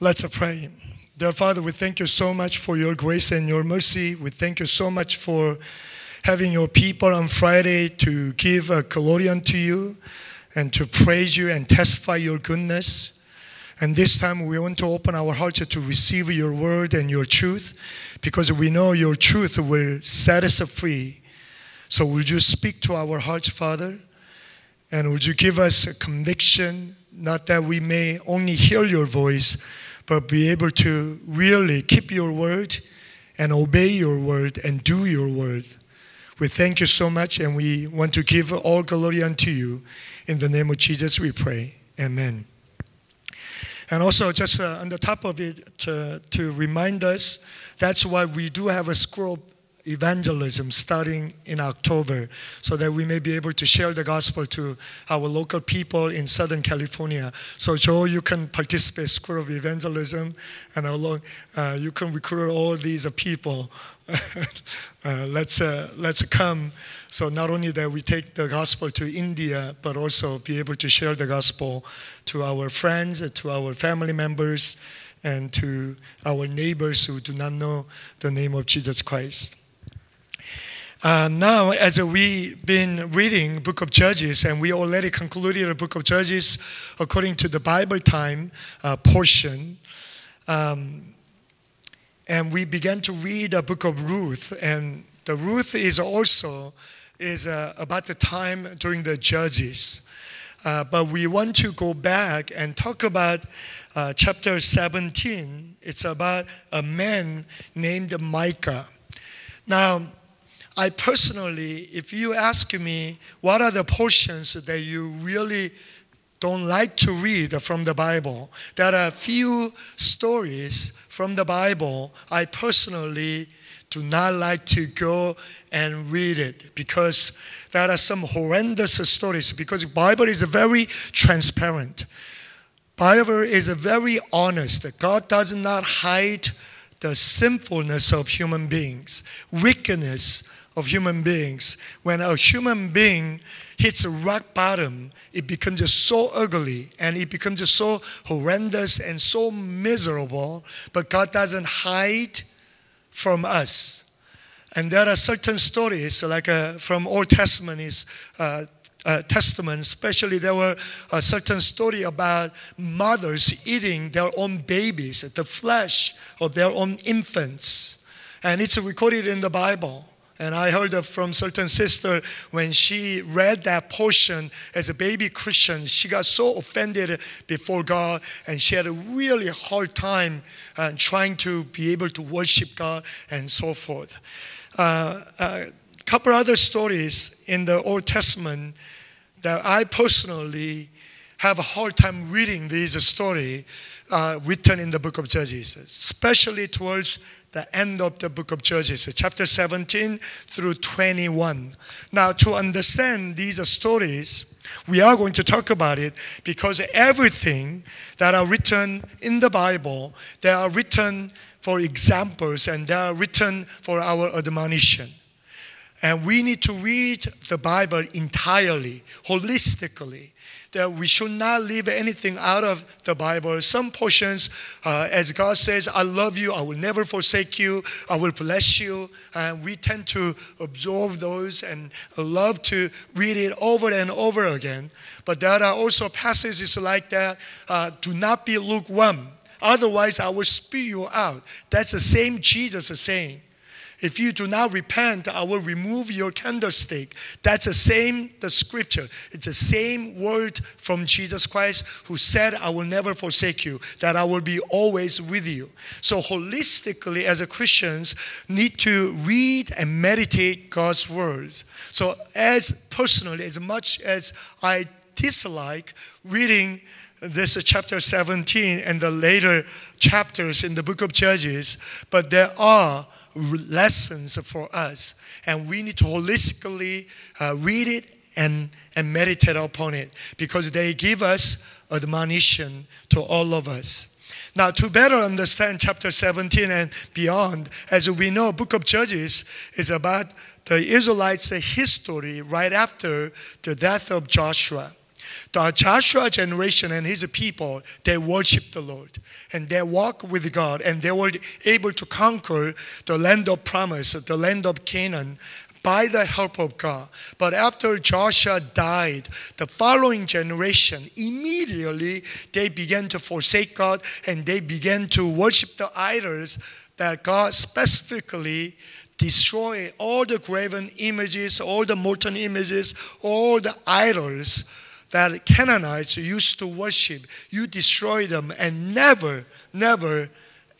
Let's pray. Dear Father, we thank you so much for your grace and your mercy. We thank you so much for having your people on Friday to give a glory unto you and to praise you and testify your goodness. And this time we want to open our hearts to receive your word and your truth because we know your truth will set us free. So would you speak to our hearts, Father? And would you give us a conviction, not that we may only hear your voice, but be able to really keep your word and obey your word and do your word. We thank you so much and we want to give all glory unto you. In the name of Jesus, we pray. Amen. And also, just uh, on the top of it, to, to remind us, that's why we do have a school evangelism starting in October so that we may be able to share the gospel to our local people in Southern California. So, Joe, you can participate School of Evangelism and along, uh, you can recruit all these people. uh, let's, uh, let's come. So, not only that we take the gospel to India, but also be able to share the gospel to our friends, to our family members, and to our neighbors who do not know the name of Jesus Christ. Uh, now, as we've been reading Book of Judges, and we already concluded the Book of Judges according to the Bible time uh, portion, um, and we began to read the Book of Ruth, and the Ruth is also is uh, about the time during the Judges, uh, but we want to go back and talk about uh, chapter 17. It's about a man named Micah. Now I personally, if you ask me what are the portions that you really don't like to read from the Bible, there are a few stories from the Bible I personally do not like to go and read it because there are some horrendous stories because the Bible is very transparent. Bible is very honest. God does not hide the sinfulness of human beings, wickedness of human beings. When a human being hits a rock bottom, it becomes just so ugly and it becomes just so horrendous and so miserable. But God doesn't hide from us. And there are certain stories, like uh, from Old Testament, is uh, uh, Testament, especially there were a certain story about mothers eating their own babies, the flesh of their own infants, and it's recorded in the Bible. And I heard from certain sister when she read that portion as a baby Christian, she got so offended before God, and she had a really hard time uh, trying to be able to worship God and so forth. Uh, a uh, couple other stories in the Old Testament that I personally have a hard time reading these stories uh, written in the book of Judges, especially towards the end of the book of Judges, chapter 17 through 21. Now, to understand these stories, we are going to talk about it because everything that are written in the Bible, they are written for examples and they are written for our admonition. And we need to read the Bible entirely, holistically, that we should not leave anything out of the Bible. Some portions, uh, as God says, I love you, I will never forsake you, I will bless you. And we tend to absorb those and love to read it over and over again. But there are also passages like that uh, do not be lukewarm. Otherwise, I will spew you out. That's the same Jesus is saying. If you do not repent, I will remove your candlestick. That's the same, the scripture. It's the same word from Jesus Christ who said, I will never forsake you, that I will be always with you. So, holistically, as a Christians, need to read and meditate God's words. So, as personally, as much as I dislike reading this chapter 17 and the later chapters in the book of Judges, but there are lessons for us. And we need to holistically uh, read it and, and meditate upon it because they give us admonition to all of us. Now, to better understand chapter 17 and beyond, as we know, book of Judges is about the Israelites' history right after the death of Joshua. The Joshua generation and his people, they worshiped the Lord and they walked with God and they were able to conquer the land of promise, the land of Canaan by the help of God. But after Joshua died, the following generation immediately they began to forsake God and they began to worship the idols that God specifically destroyed all the graven images, all the molten images, all the idols that Canaanites used to worship. You destroy them and never, never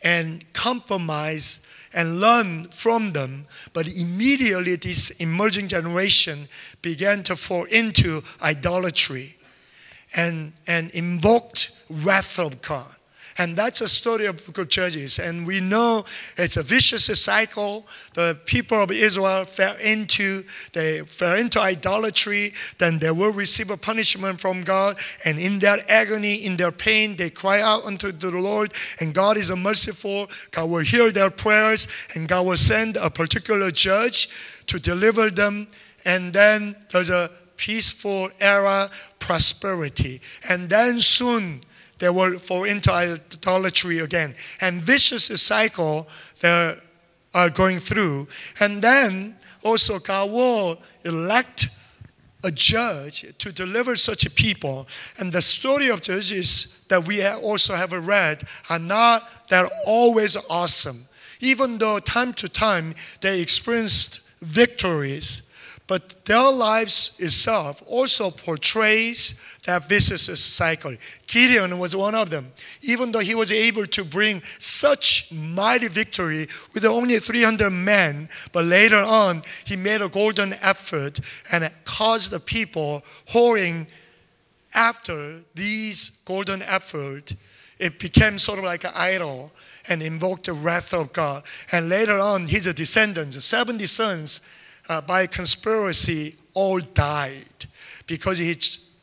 and compromise and learn from them. But immediately, this emerging generation began to fall into idolatry and, and invoked wrath of God. And that's a story of of Judges. And we know it's a vicious cycle. The people of Israel fell into, they fell into idolatry. Then they will receive a punishment from God. And in their agony, in their pain, they cry out unto the Lord. And God is merciful. God will hear their prayers. And God will send a particular judge to deliver them. And then there's a peaceful era, prosperity. And then soon, they will fall into idolatry again. And vicious cycle they are going through. And then also God will elect a judge to deliver such a people. And the story of judges that we also have read are not that always awesome. Even though time to time they experienced victories, but their lives itself also portrays that vicious cycle. Gideon was one of them. Even though he was able to bring such mighty victory with only 300 men, but later on he made a golden ephod and caused the people whoring after these golden ephod. It became sort of like an idol and invoked the wrath of God. And later on, his descendants, 70 sons, uh, by conspiracy all died because he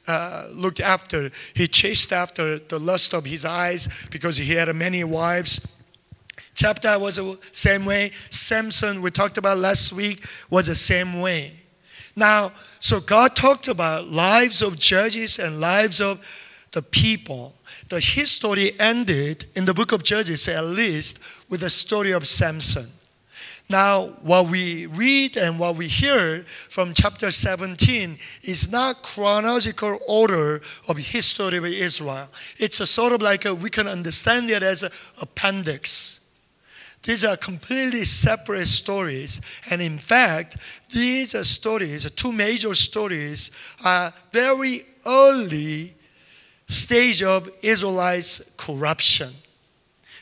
uh, looked after, he chased after the lust of his eyes because he had many wives. Jephthah was the same way. Samson, we talked about last week, was the same way. Now, so God talked about lives of judges and lives of the people. The history ended in the book of Judges, at least, with the story of Samson. Now, what we read and what we hear from chapter 17 is not chronological order of history of Israel. It's a sort of like a, we can understand it as an appendix. These are completely separate stories. And in fact, these stories, two major stories, are very early stage of Israelites' corruption.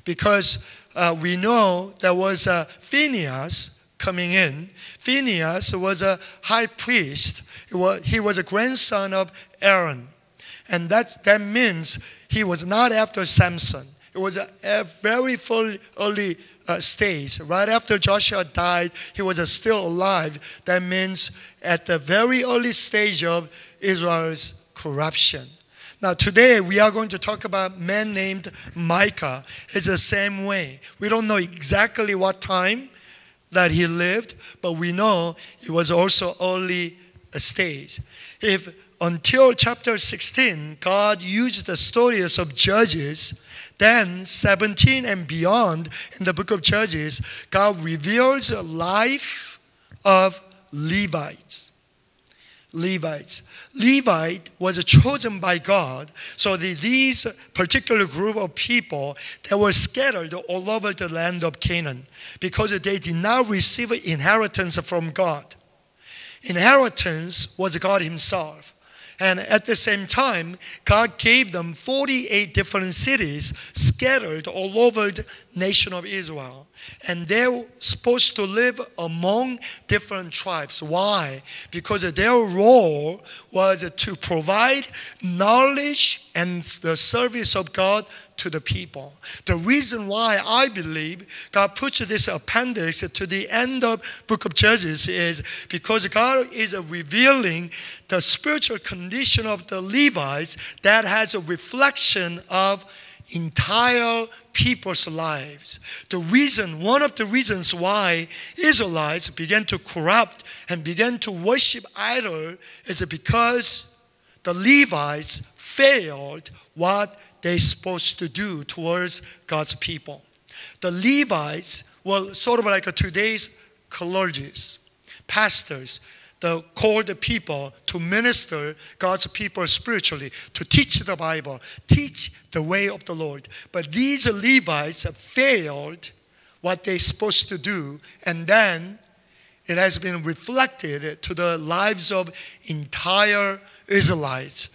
Because uh, we know there was a Phineas coming in. Phineas was a high priest. He was, he was a grandson of Aaron. And that, that means he was not after Samson. It was a, a very full, early uh, stage. Right after Joshua died, he was uh, still alive. That means at the very early stage of Israel's corruption. Now, today we are going to talk about a man named Micah. It's the same way. We don't know exactly what time that he lived, but we know it was also early a stage. If until chapter 16, God used the stories of Judges, then 17 and beyond in the book of Judges, God reveals the life of Levites. Levites. Levite was chosen by God. So the, these particular group of people that were scattered all over the land of Canaan because they did not receive inheritance from God. Inheritance was God Himself. And at the same time, God gave them 48 different cities scattered all over the nation of Israel. And they're supposed to live among different tribes. Why? Because their role was to provide knowledge and the service of God to the people. The reason why I believe God puts this appendix to the end of book of Judges is because God is revealing the spiritual condition of the Levites that has a reflection of entire people's lives. The reason, one of the reasons why Israelites began to corrupt and began to worship idol is because the Levites failed what they're supposed to do towards God's people. The Levites were sort of like today's clergies, pastors, the called people to minister God's people spiritually, to teach the Bible, teach the way of the Lord. But these Levites failed what they're supposed to do, and then it has been reflected to the lives of entire Israelites,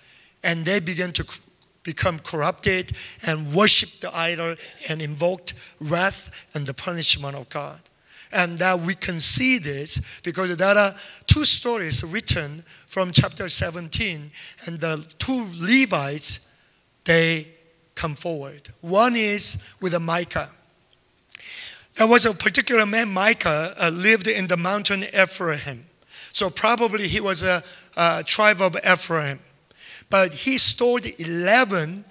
and they began to become corrupted and worship the idol and invoked wrath and the punishment of God and that we can see this because there are two stories written from chapter 17 and the two levites they come forward. One is with a micah there was a particular man micah uh, lived in the mountain ephraim. So probably he was a, a tribe of ephraim. But he stored 11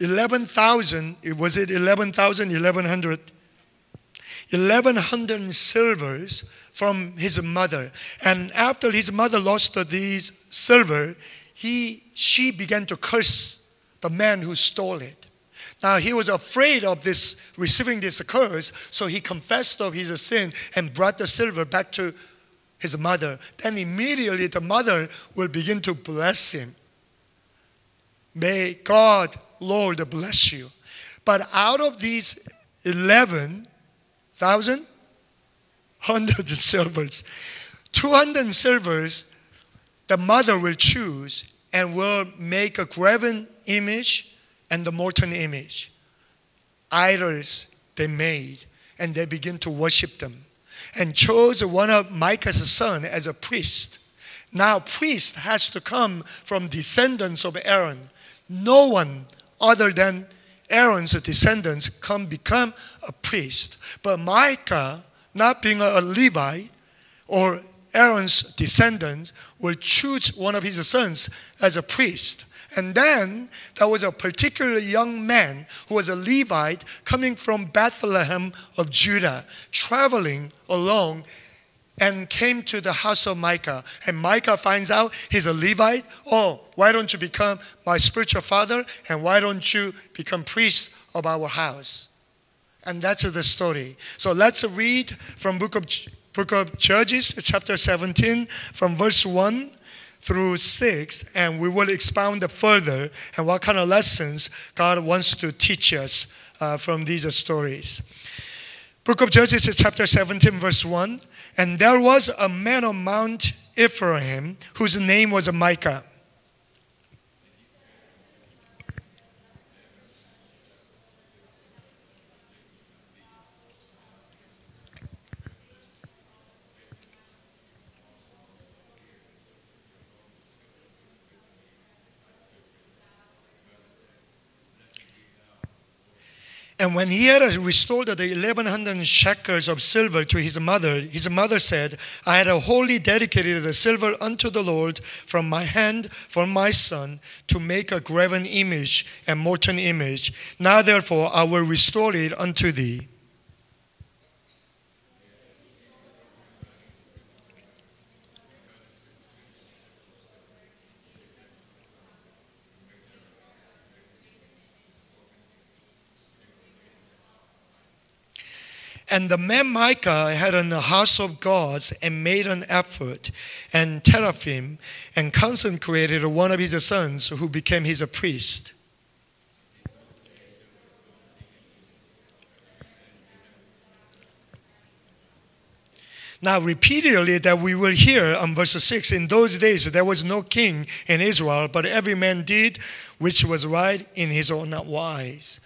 11,000 was it 11,000 1100 1100 silvers from his mother. And after his mother lost these silver, he, she began to curse the man who stole it. Now he was afraid of this receiving this curse, so he confessed of his sin and brought the silver back to his mother. Then immediately the mother will begin to bless him. May God, Lord, bless you. But out of these 11, thousand, hundred two hundred silvers. The mother will choose and will make a graven image and the molten image. Idols they made, and they begin to worship them, and chose one of Micah's son as a priest. Now, priest has to come from descendants of Aaron. No one other than Aaron's descendants come become a priest. But Micah, not being a Levite or Aaron's descendants, will choose one of his sons as a priest. And then there was a particular young man who was a Levite coming from Bethlehem of Judah, traveling along and came to the house of Micah. And Micah finds out he's a Levite. Oh, why don't you become my spiritual father? And why don't you become priest of our house? And that's the story. So let's read from book of, book of Judges, chapter 17, from verse 1 through 6, and we will expound further and what kind of lessons God wants to teach us uh, from these stories. Book of Judges, chapter 17, verse 1. And there was a man on Mount Ephraim whose name was Micah. And when he had restored the 1100 shekels of silver to his mother, his mother said, I had a wholly dedicated the silver unto the Lord from my hand for my son to make a graven image and molten image. Now therefore I will restore it unto thee. And the man Micah had the house of gods and made an ephod and teraphim and consecrated one of his sons who became his a priest. Now, repeatedly, that we will hear on verse 6 in those days there was no king in Israel, but every man did which was right in his own wise.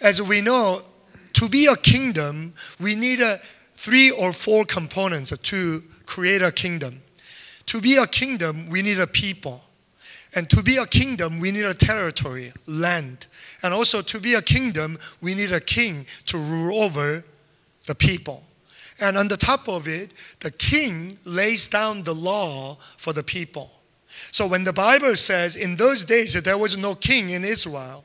As we know, to be a kingdom, we need a three or four components to create a kingdom. To be a kingdom, we need a people. And to be a kingdom, we need a territory, land. And also to be a kingdom, we need a king to rule over the people. And on the top of it, the king lays down the law for the people. So when the Bible says in those days there was no king in Israel,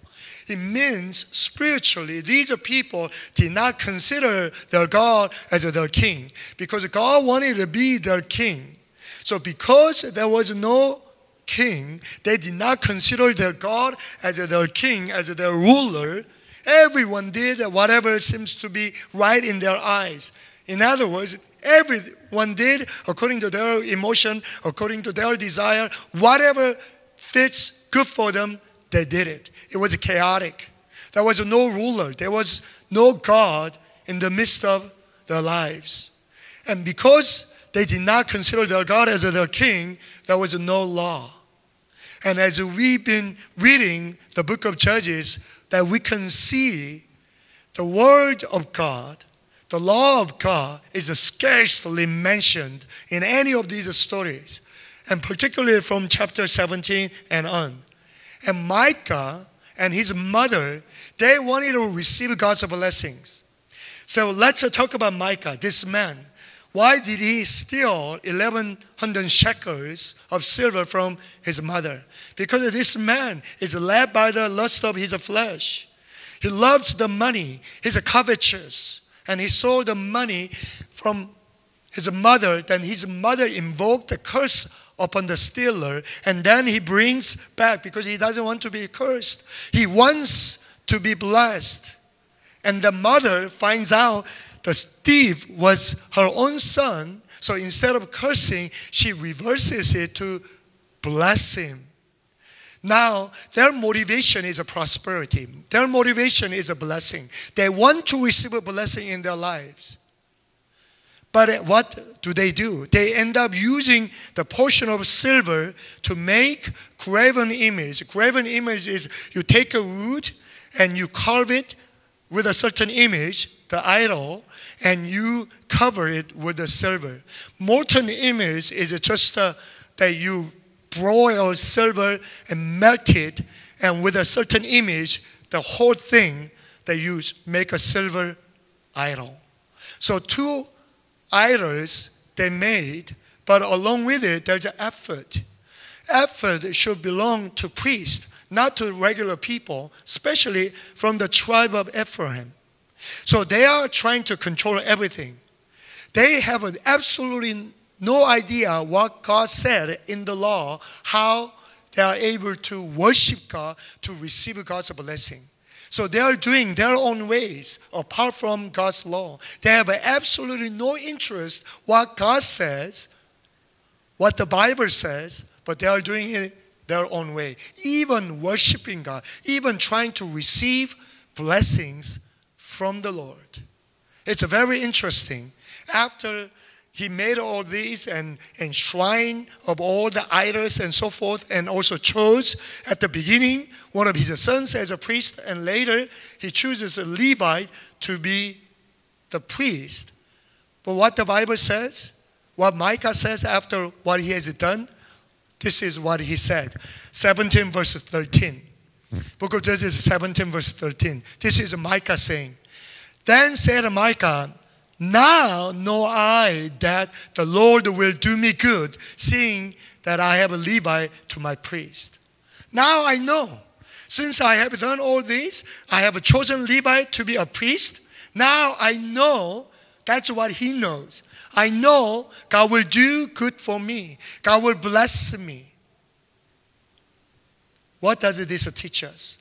it means spiritually, these people did not consider their God as their king because God wanted to be their king. So, because there was no king, they did not consider their God as their king, as their ruler. Everyone did whatever seems to be right in their eyes. In other words, everyone did according to their emotion, according to their desire, whatever fits good for them, they did it. It was chaotic. There was no ruler, there was no God in the midst of their lives. And because they did not consider their God as their king, there was no law. And as we've been reading the book of Judges, that we can see the word of God, the law of God, is scarcely mentioned in any of these stories, and particularly from chapter 17 and on. And Micah and his mother, they wanted to receive God's blessings. So let's talk about Micah, this man. Why did he steal 1100 shekels of silver from his mother? Because this man is led by the lust of his flesh. He loves the money, he's a covetous, and he stole the money from his mother. Then his mother invoked the curse upon the stealer, and then he brings back because he doesn't want to be cursed. He wants to be blessed. And the mother finds out the thief was her own son. So instead of cursing, she reverses it to bless him. Now, their motivation is a prosperity. Their motivation is a blessing. They want to receive a blessing in their lives. But what do they do? They end up using the portion of silver to make graven image. Graven image is you take a wood and you carve it with a certain image, the idol, and you cover it with the silver. Molten image is just uh, that you broil silver and melt it, and with a certain image, the whole thing they use make a silver idol. So two idols they made, but along with it, there's an ephod. Ephod should belong to priests, not to regular people, especially from the tribe of Ephraim. So they are trying to control everything. They have absolutely no idea what God said in the law, how they are able to worship God to receive God's blessing. So they are doing their own ways apart from God's law. They have absolutely no interest what God says, what the Bible says, but they are doing it their own way. Even worshiping God, even trying to receive blessings from the Lord. It's very interesting. After he made all these and, and shrine of all the idols and so forth, and also chose at the beginning one of his sons as a priest, and later he chooses a Levite to be the priest. But what the Bible says, what Micah says after what he has done, this is what he said. 17 verses 13. Hmm. Book of Judges 17 verse 13. This is Micah saying, Then said Micah, now know I that the Lord will do me good, seeing that I have a Levi to my priest. Now I know. Since I have done all this, I have chosen Levi to be a priest. Now I know that's what he knows. I know God will do good for me. God will bless me. What does this teach us?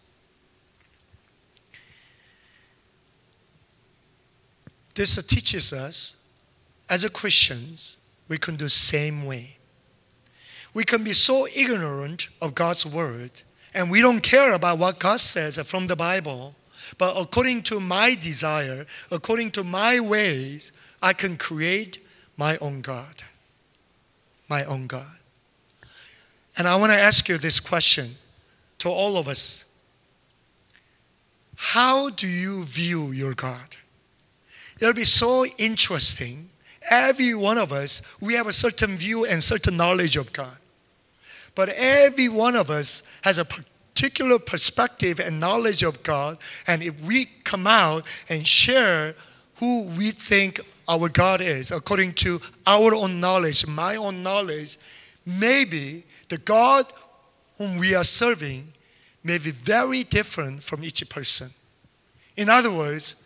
This teaches us, as a Christians, we can do the same way. We can be so ignorant of God's word, and we don't care about what God says from the Bible. But according to my desire, according to my ways, I can create my own God. My own God. And I want to ask you this question to all of us How do you view your God? It'll be so interesting. Every one of us, we have a certain view and certain knowledge of God. But every one of us has a particular perspective and knowledge of God. And if we come out and share who we think our God is, according to our own knowledge, my own knowledge, maybe the God whom we are serving may be very different from each person. In other words,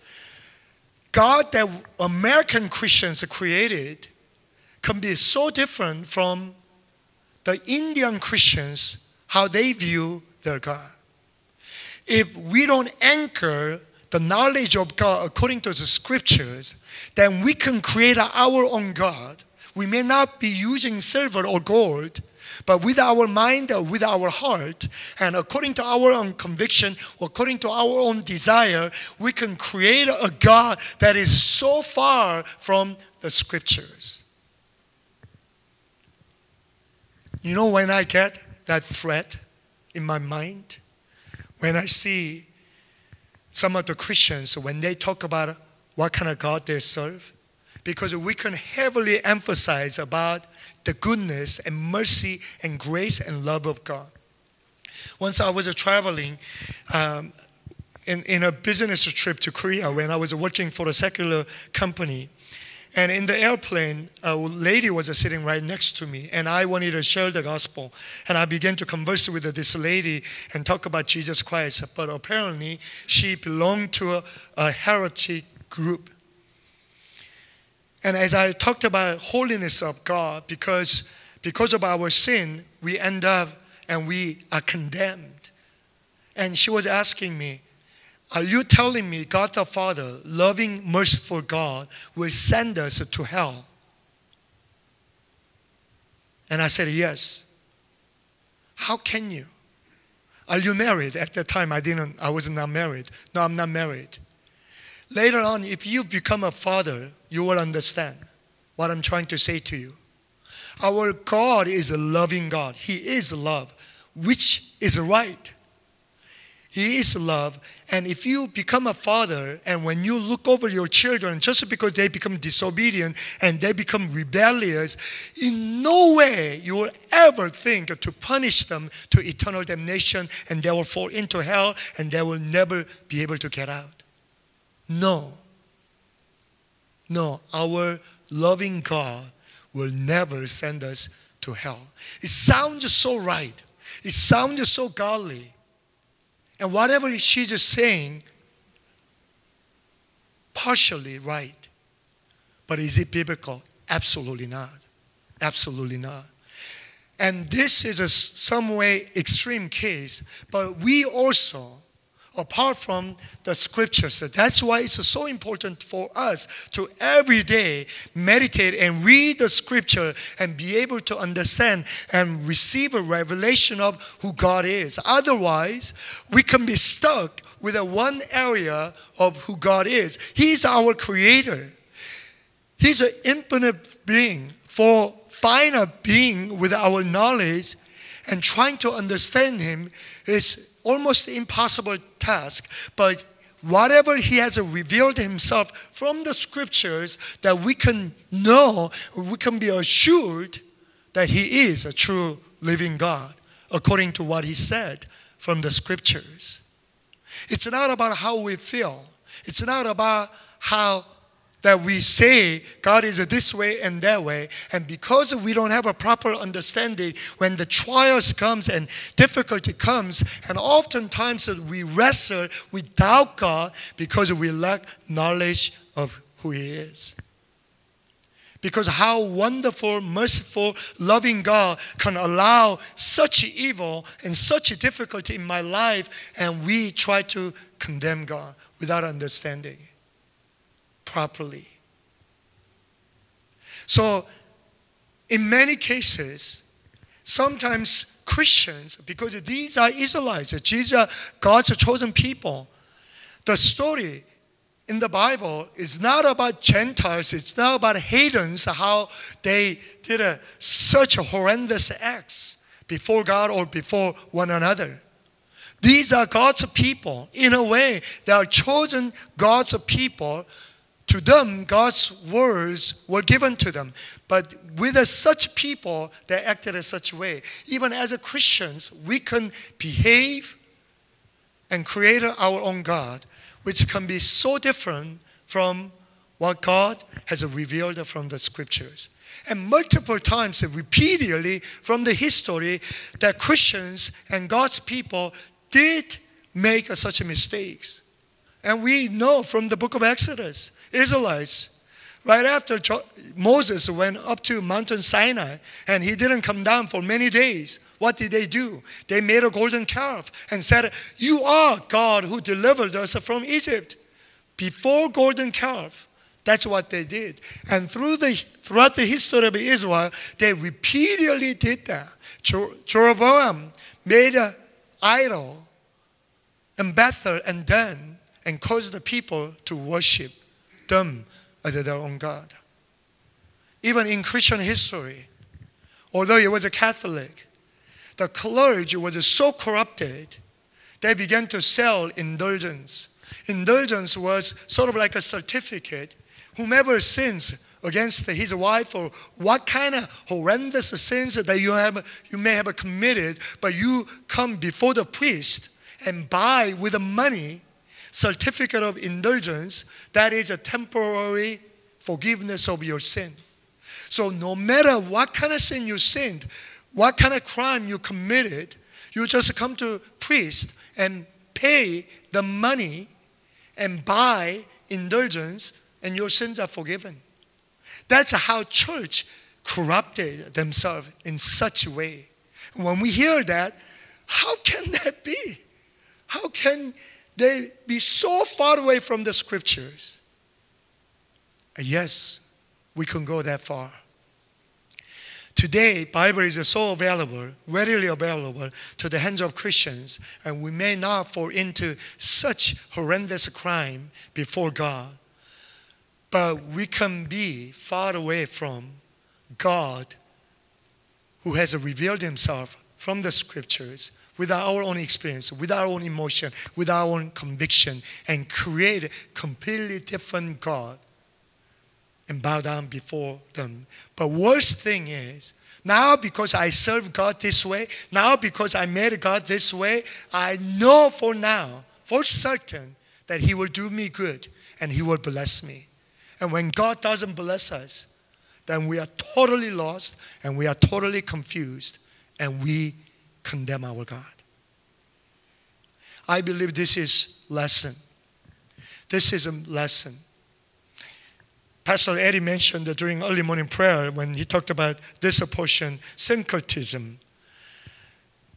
God that American Christians created can be so different from the Indian Christians, how they view their God. If we don't anchor the knowledge of God according to the scriptures, then we can create our own God. We may not be using silver or gold, but with our mind, with our heart, and according to our own conviction, according to our own desire, we can create a God that is so far from the scriptures. You know, when I get that threat in my mind, when I see some of the Christians, when they talk about what kind of God they serve, because we can heavily emphasize about the goodness and mercy and grace and love of God. Once I was traveling um, in, in a business trip to Korea when I was working for a secular company. And in the airplane, a lady was sitting right next to me, and I wanted to share the gospel. And I began to converse with this lady and talk about Jesus Christ. But apparently, she belonged to a, a heretic group. And as I talked about holiness of God, because, because of our sin, we end up and we are condemned. And she was asking me, Are you telling me God the Father, loving, merciful God, will send us to hell? And I said, Yes. How can you? Are you married? At the time, I didn't. I was not married. No, I'm not married. Later on, if you become a father, you will understand what I'm trying to say to you. Our God is a loving God. He is love, which is right. He is love. And if you become a father, and when you look over your children, just because they become disobedient and they become rebellious, in no way you will ever think to punish them to eternal damnation and they will fall into hell and they will never be able to get out. No. No, our loving God will never send us to hell. It sounds so right. It sounds so godly. And whatever she's saying, partially right. But is it biblical? Absolutely not. Absolutely not. And this is a some way extreme case, but we also apart from the scriptures. That's why it's so important for us to every day meditate and read the scripture and be able to understand and receive a revelation of who God is. Otherwise, we can be stuck with a one area of who God is. He's our creator. He's an infinite being. For finite being with our knowledge and trying to understand him is almost impossible task, but whatever he has revealed himself from the scriptures that we can know, we can be assured that he is a true living God according to what he said from the scriptures. It's not about how we feel. It's not about how that we say God is this way and that way. And because we don't have a proper understanding, when the trials comes and difficulty comes, and oftentimes we wrestle, we doubt God because we lack knowledge of who He is. Because how wonderful, merciful, loving God can allow such evil and such difficulty in my life, and we try to condemn God without understanding properly. So, in many cases, sometimes Christians, because these are Israelites, these are God's chosen people, the story in the Bible is not about Gentiles, it's not about heathens, how they did a, such horrendous acts before God or before one another. These are God's people. In a way, they are chosen God's people to them, God's words were given to them. But with such people, they acted in such a way. Even as a Christians, we can behave and create our own God, which can be so different from what God has revealed from the scriptures. And multiple times, repeatedly from the history, that Christians and God's people did make such mistakes. And we know from the book of Exodus Israelites Right after Moses went up to Mountain Sinai and he didn't come down for many days, what did they do? They made a golden calf and said, You are God who delivered us from Egypt. Before golden calf, that's what they did. And through the, throughout the history of Israel, they repeatedly did that. Jeroboam made an idol in Bethel and Dan and caused the people to worship them as their own God. Even in Christian history, although he was a Catholic, the clergy was so corrupted, they began to sell indulgence. Indulgence was sort of like a certificate. Whomever sins against his wife or what kind of horrendous sins that you, have, you may have committed, but you come before the priest and buy with the money certificate of indulgence, that is a temporary forgiveness of your sin. So no matter what kind of sin you sinned, what kind of crime you committed, you just come to priest and pay the money and buy indulgence and your sins are forgiven. That's how church corrupted themselves in such a way. When we hear that, how can that be? How can they be so far away from the scriptures? And yes, we can go that far. Today, Bible is so available, readily available to the hands of Christians, and we may not fall into such horrendous crime before God. But we can be far away from God who has revealed himself from the scriptures with our own experience, with our own emotion, with our own conviction, and create a completely different God and bow down before them. But worst thing is, now because I serve God this way, now because I made God this way, I know for now, for certain, that He will do me good and He will bless me. And when God doesn't bless us, then we are totally lost and we are totally confused and we condemn our God. I believe this is lesson. This is a lesson. Pastor Eddie mentioned that during early morning prayer when he talked about this portion, syncretism,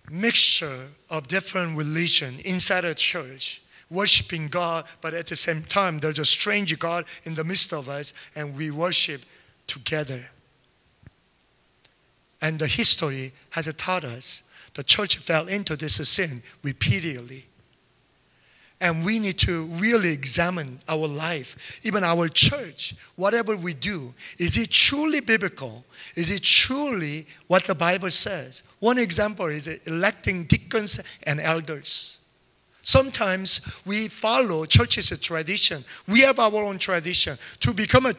mixture of different religion inside a church, worshiping God, but at the same time there's a strange God in the midst of us, and we worship together. And the history has taught us the church fell into this sin repeatedly. And we need to really examine our life, even our church, whatever we do. Is it truly biblical? Is it truly what the Bible says? One example is electing deacons and elders. Sometimes we follow church's tradition. We have our own tradition. To become a,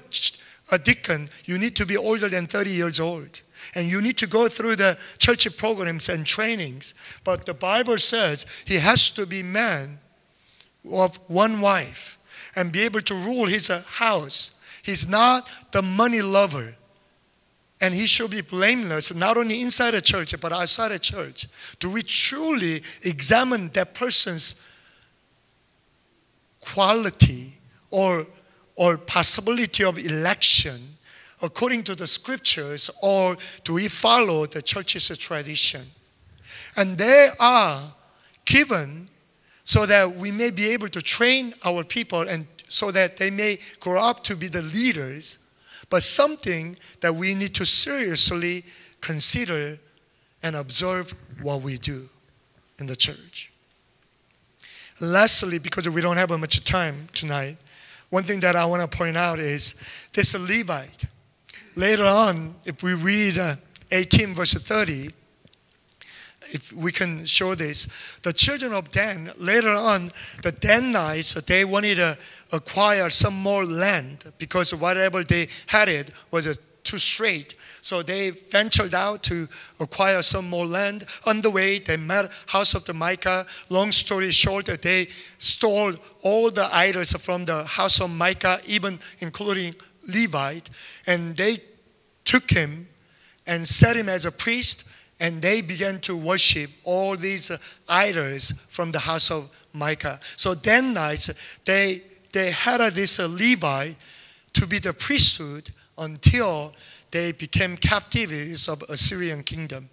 a deacon, you need to be older than 30 years old and you need to go through the church programs and trainings. But the Bible says he has to be man of one wife and be able to rule his uh, house. He's not the money lover. And he should be blameless, not only inside the church, but outside the church. Do we truly examine that person's quality or, or possibility of election according to the scriptures, or do we follow the church's tradition? And they are given so that we may be able to train our people and so that they may grow up to be the leaders, but something that we need to seriously consider and observe what we do in the church. Lastly, because we don't have much time tonight, one thing that I want to point out is this Levite. Later on, if we read uh, 18 verse 30, if we can show this, the children of Dan, later on, the Danites, they wanted to acquire some more land because whatever they had it was uh, too strait. So they ventured out to acquire some more land. On the way, they met house of the Micah. Long story short, they stole all the idols from the house of Micah, even including Levite, and they took him and set him as a priest and they began to worship all these uh, idols from the house of Micah. So then they they had this uh, Levi to be the priesthood until they became captives of Assyrian kingdom.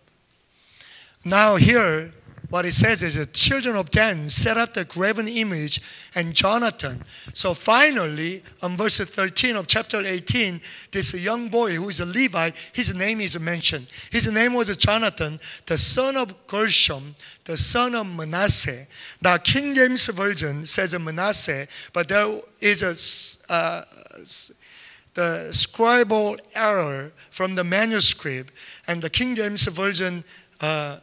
Now here, what it says is the children of Dan set up the graven image and Jonathan. So finally, on verse 13 of chapter 18, this young boy who is a Levite, his name is mentioned. His name was Jonathan, the son of Gershom, the son of Manasseh. Now, King James Version says Manasseh, but there is a uh, the scribal error from the manuscript, and the King James Version uh,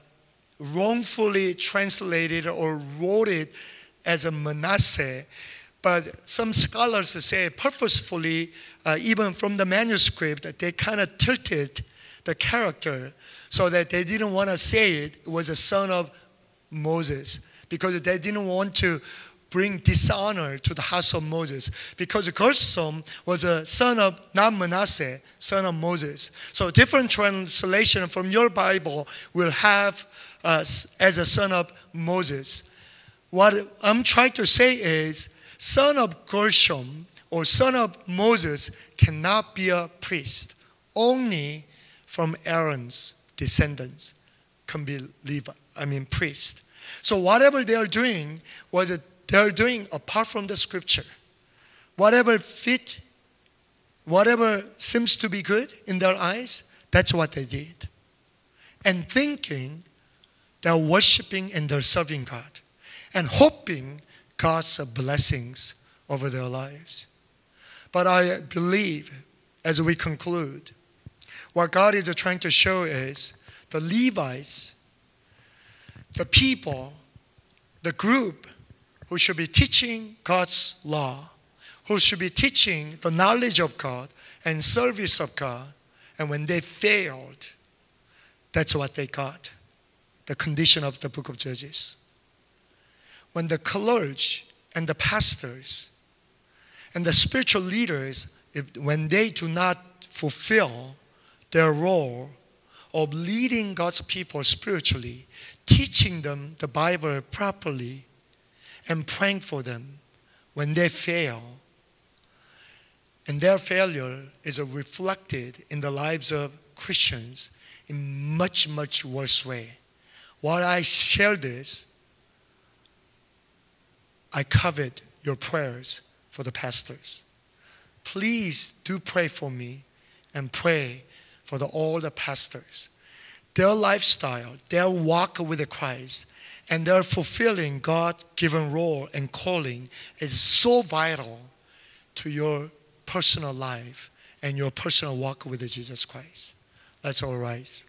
wrongfully translated or wrote it as a Manasseh. But some scholars say purposefully, uh, even from the manuscript, they kind of tilted the character so that they didn't want to say it, it was a son of Moses because they didn't want to bring dishonor to the house of Moses because Gershom was a son of not Manasseh, son of Moses. So different translation from your Bible will have us as a son of Moses. What I'm trying to say is, son of Gershom or son of Moses cannot be a priest. Only from Aaron's descendants can be Levi, I mean priest. So whatever they are doing was they're doing apart from the scripture. Whatever fit, whatever seems to be good in their eyes, that's what they did. And thinking they're worshiping and they're serving God and hoping God's blessings over their lives. But I believe, as we conclude, what God is trying to show is the Levites, the people, the group who should be teaching God's law, who should be teaching the knowledge of God and service of God. And when they failed, that's what they got the condition of the book of Judges. When the clergy and the pastors and the spiritual leaders, if, when they do not fulfill their role of leading God's people spiritually, teaching them the Bible properly, and praying for them, when they fail, and their failure is reflected in the lives of Christians in much, much worse way. While I share this, I covet your prayers for the pastors. Please do pray for me and pray for the, all the pastors. Their lifestyle, their walk with the Christ, and their fulfilling God given role and calling is so vital to your personal life and your personal walk with Jesus Christ. Let's all rise.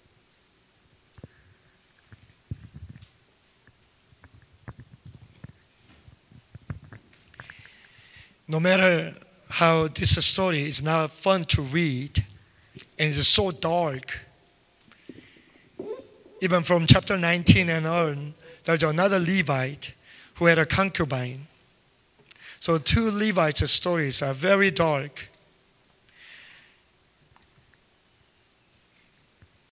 No matter how this story is not fun to read and it's so dark, even from chapter 19 and on, there's another Levite who had a concubine. So two Levites' stories are very dark.